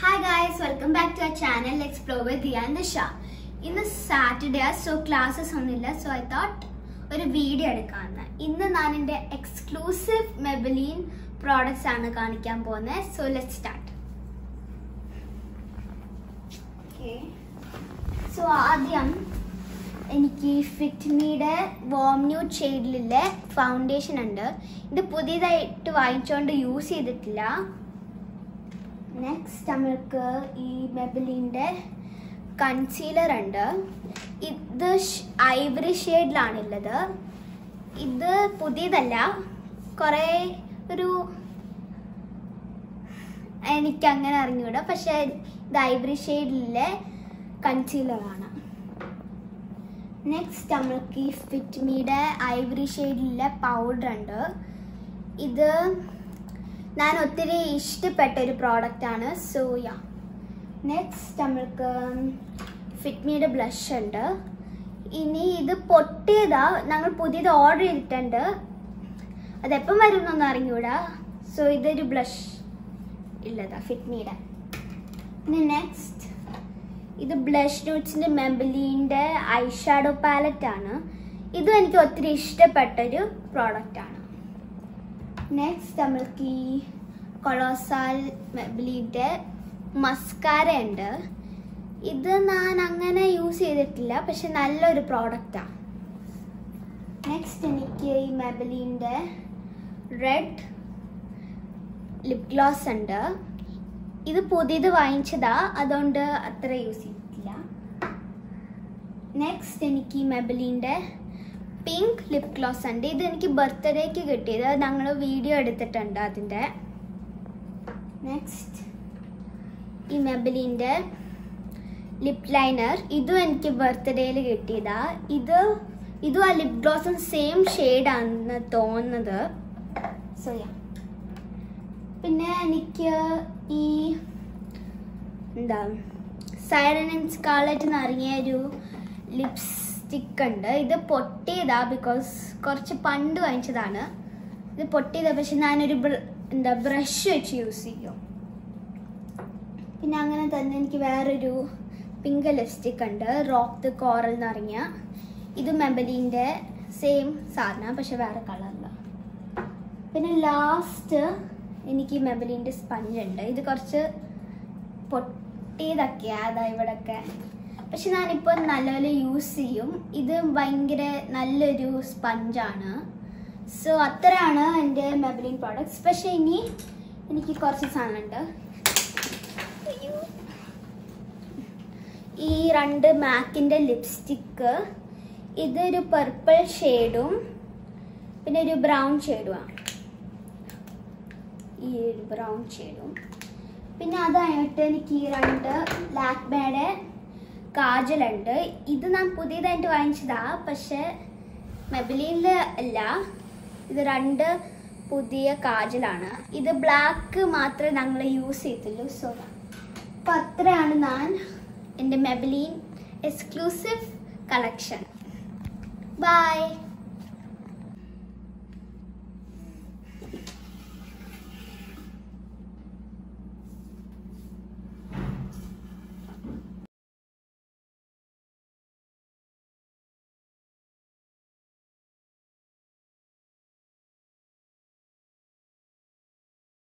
Hi guys welcome back to our channel explore with Diyan Disha ഇന്ന് Saturday so classes ഒന്നുമില്ല. So I thought ഒരു video എടുക്കാമെന്ന്. ഇന്ന് ഞാൻ എന്റെ എക്സ്ക്ലൂസീവ് മെബലീൻ പ്രോഡക്റ്റ്സ് ആണ് കാണിക്കാൻ പോകുന്നത് സോ ലെറ്റ് സ്റ്റാർട്ട് സോ ആദ്യം എനിക്ക് ഫിറ്റ്മിയുടെ വോം ന്യൂ ഷെയ്ഡിലെ ഫൗണ്ടേഷൻ ഉണ്ട്. ഇത് പുതിയതായിട്ട് വാങ്ങിച്ചുകൊണ്ട് യൂസ് ചെയ്തിട്ടില്ല. നെക്സ്റ്റ് നമ്മൾക്ക് ഈ മെബലിന്റെ കൺസീലർ ഉണ്ട്. ഇത് ഐവറി ഷെയ്ഡിലാണുള്ളത് ഇത് പുതിയതല്ല. കുറേ ഒരു എനിക്കങ്ങനെ അറിഞ്ഞുകൂടാ പക്ഷെ ഇത് ഐവറി ഷെയ്ഡിലെ കൺസീലറാണ് നെക്സ്റ്റ് നമ്മൾക്ക് ഈ ഫിറ്റ്മിയുടെ ഐവറി ഷെയ്ഡിലെ പൗഡർ ഉണ്ട്. ഇത് ഞാൻ ഒത്തിരി ഇഷ്ടപ്പെട്ട ഒരു പ്രോഡക്റ്റ് ആണ് സോ യാ നെക്സ്റ്റ് നമ്മൾക്ക് ഫിറ്റ്മിയുടെ ബ്ലഷ് ഉണ്ട്. ഇനി ഇത് പൊട്ടിയതാ ഞങ്ങൾ പുതിയത് ഓർഡർ ചെയ്തിട്ടുണ്ട്. അതെപ്പം വരുന്നൊന്നും അറിഞ്ഞൂടാ. സോ ഇതൊരു ബ്ലഷ് ഇല്ലതാ ഫിറ്റ്മിയുടെ ഇനി നെക്സ്റ്റ് ഇത് ബ്ലഷ് നോട്ട്സിന്റെ മെമ്പലീന്റെ ഐ ഷാഡോ പാലറ്റ് ആണ്. ഇതും എനിക്ക് ഒത്തിരി ഇഷ്ടപ്പെട്ടൊരു പ്രോഡക്റ്റാണ് നെക്സ്റ്റ് നമ്മൾക്ക് ഈ കൊളോസാൽ മെബിലിന്റെ മസ്കാര ഉണ്ട്. ഇത് ഞാൻ അങ്ങനെ യൂസ് ചെയ്തിട്ടില്ല പക്ഷെ നല്ലൊരു പ്രോഡക്റ്റാണ് നെക്സ്റ്റ് എനിക്ക് ഈ മെബലിന്റെ റെഡ് ലിപ് ഗ്ലോസ് ഉണ്ട്. ഇത് പുതിയത് വാങ്ങിച്ചതാ അതുകൊണ്ട് അത്ര യൂസ് ചെയ്തിട്ടില്ല. നെക്സ്റ്റ് എനിക്ക് ഈ മെബലിന്റെ പിങ്ക് ലിപ് ഗ്ലോസ് ഉണ്ട്. ഇത് എനിക്ക് ബർത്ത്ഡേക്ക് കിട്ടിയത്. ഞങ്ങൾ വീഡിയോ എടുത്തിട്ടുണ്ട് അതിന്റെ. നെക്സ്റ്റ് ഈ മെബലിന്റെ ലിപ് ലൈനർ ഇതും എനിക്ക് ബർത്ത്ഡേയിൽ കിട്ടിയതാ. ഇത് ഇതും ആ ലിപ് ഗ്ലോസും സെയിം ഷെയ്ഡാണെന്ന് തോന്നുന്നത്. സോ യാ പിന്നെ എനിക്ക് ഈ എന്താ സൈറൻ ആൻഡ് സ്കാർലറ്റ് എന്ന് ഒരു ലിപ്സ്റ്റിക്ക് ഉണ്ട്. ഇത് പൊട്ടിയതാ ബിക്കോസ് കുറച്ച് പണ്ട് വാങ്ങിച്ചതാണ്. ഇത് പൊട്ടിയതാ പക്ഷെ ഞാനൊരു എന്താ ബ്രഷ് വെച്ച് യൂസ് ചെയ്യും. പിന്നെ അങ്ങനെ തന്നെ എനിക്ക് വേറൊരു പിങ്ക് ലിപ്സ്റ്റിക്ക് ഉണ്ട്. റോക്ക് ദ കോറൽ എന്ന് പറഞ്ഞ ഇത് മെബലീന്റെ സെയിം സാധനം പക്ഷെ വേറെ കളറില്ല പിന്നെ ലാസ്റ്റ് എനിക്ക് മെബലിന്റെ സ്പഞ്ച് ഉണ്ട്. ഇത് കുറച്ച് പൊട്ടിയതൊക്കെയാണ് അതാ ഇവിടെയൊക്കെ പക്ഷെ ഞാനിപ്പോൾ നല്ലപോലെ യൂസ് ചെയ്യും. ഇത് ഭയങ്കര നല്ലൊരു സ്പഞ്ചാണ്. സോ അത്രയാണ് എന്റെ മെബലിൻ പ്രോഡക്റ്റ്സ് പക്ഷേ ഇനി എനിക്ക് കുറച്ച് സാധനമുണ്ട് ഈ രണ്ട് മാക്കിന്റെ ലിപ്സ്റ്റിക്ക് ഇതൊരു പർപ്പിൾ ഷെയ്ഡും പിന്നെ ഒരു ബ്രൗൺ ഷെയ്ഡുമാണ് ഈ ഒരു ബ്രൗൺ ഷെയ്ഡും പിന്നെ അതായിട്ട് എനിക്ക് ഈ രണ്ട് ലാക്മേയുടെ കാജലുണ്ട്. ഇത് ഞാൻ പുതിയതായിട്ട് വാങ്ങിച്ചതാ. പക്ഷെ മെബിലിയിൽ അല്ല. ഇത് രണ്ട് പുതിയ കാജലാണ്. ഇത് ബ്ലാക്ക് മാത്രമേ ഞങ്ങൾ യൂസ് ചെയ്തുള്ളൂ സോ അപ്പം അത്രയാണ് ഞാൻ എന്റെ മെബിലീൻ എക്സ്ക്ലൂസീവ് കളക്ഷൻ. ബൈ.